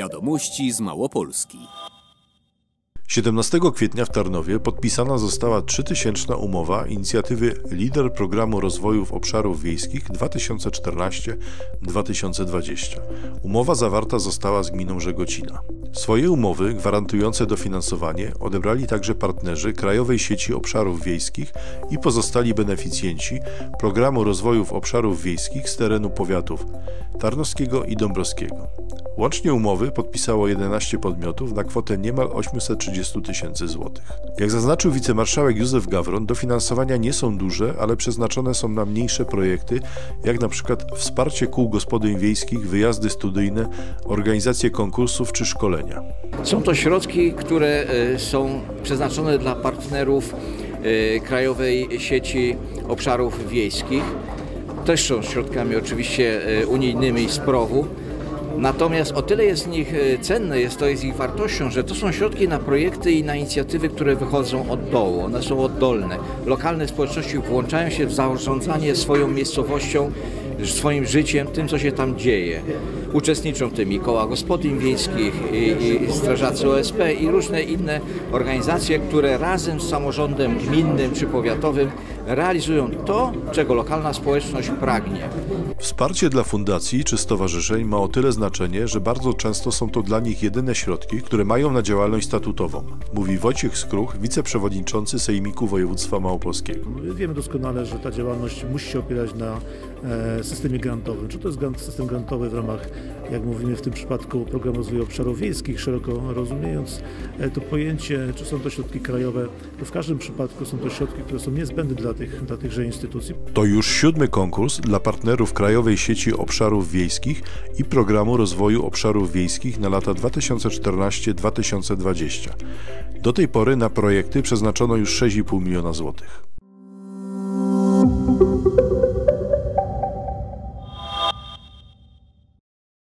Wiadomości z Małopolski. 17 kwietnia w Tarnowie podpisana została trzytysięczna umowa inicjatywy Lider Programu Rozwoju Obszarów Wiejskich 2014-2020. Umowa zawarta została z gminą Żegocina. Swoje umowy gwarantujące dofinansowanie odebrali także partnerzy Krajowej Sieci Obszarów Wiejskich i pozostali beneficjenci Programu Rozwoju Obszarów Wiejskich z terenu powiatów Tarnowskiego i Dąbrowskiego. Łącznie umowy podpisało 11 podmiotów na kwotę niemal 830 tysięcy złotych. Jak zaznaczył wicemarszałek Józef Gawron, dofinansowania nie są duże, ale przeznaczone są na mniejsze projekty, jak na przykład wsparcie kół gospodyń wiejskich, wyjazdy studyjne, organizację konkursów czy szkolenia. Są to środki, które e, są przeznaczone dla partnerów e, Krajowej Sieci Obszarów Wiejskich. Też są środkami oczywiście e, unijnymi z PROW-u. Natomiast o tyle jest z nich cenne, jest to jest ich wartością, że to są środki na projekty i na inicjatywy, które wychodzą od dołu, one są oddolne. Lokalne społeczności włączają się w zarządzanie swoją miejscowością, swoim życiem, tym co się tam dzieje. Uczestniczą w tym i koła gospodyń wiejskich, i, i strażacy OSP i różne inne organizacje, które razem z samorządem gminnym czy powiatowym realizują to, czego lokalna społeczność pragnie. Wsparcie dla fundacji czy stowarzyszeń ma o tyle znaczenie, że bardzo często są to dla nich jedyne środki, które mają na działalność statutową, mówi Wojciech Skruch, wiceprzewodniczący Sejmiku Województwa Małopolskiego. Wiemy doskonale, że ta działalność musi się opierać na e, systemie grantowym. Czy to jest system grantowy w ramach, jak mówimy w tym przypadku, Programu Rozwoju Obszarów Wiejskich, szeroko rozumiejąc e, to pojęcie, czy są to środki krajowe, to w każdym przypadku są to środki, które są niezbędne dla, tych, dla tychże instytucji. To już siódmy konkurs dla partnerów Krajowej Sieci Obszarów Wiejskich i Programu Rozwoju Obszarów Wiejskich na lata 2014-2020. Do tej pory na projekty przeznaczono już 6,5 miliona złotych.